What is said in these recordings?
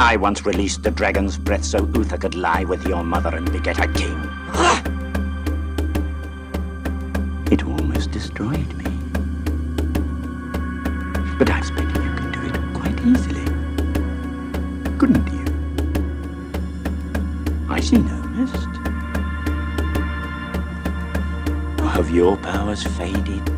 I once released the dragon's breath so Uther could lie with your mother and beget a king. It almost destroyed me. But I expect you can do it quite easily. Couldn't you? I see no mist. Have your powers faded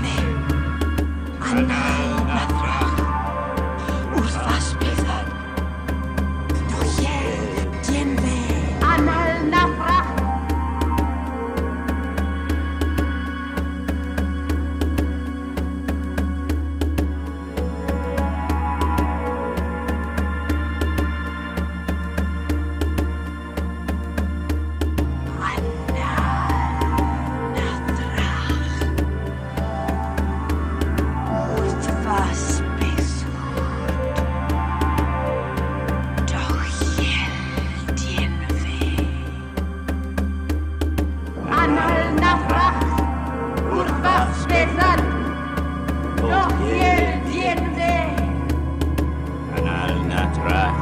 Petra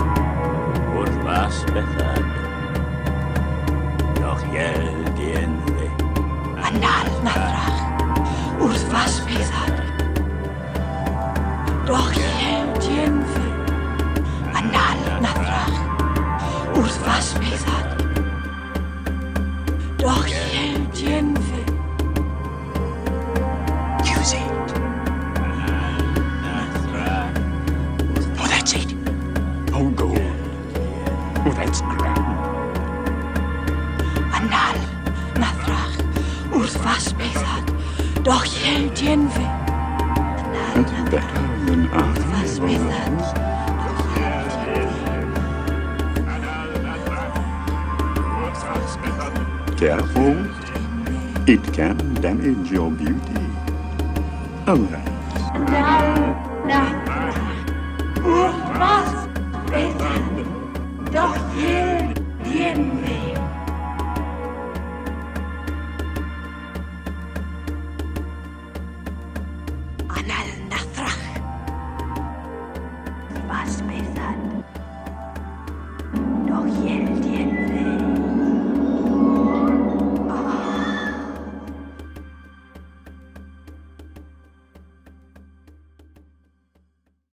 und was Bethan. Doch jeldienle. Anal Nadrach und was Bethan. Doch jeldienle. Anal Nadrach und was Bethan. That's grand. Anal nathrach, wrth fas pethad. Doch iel dienfe. That's better than Fas I pethad. Careful. It can damage your beauty. All right. Wrth